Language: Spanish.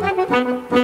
Música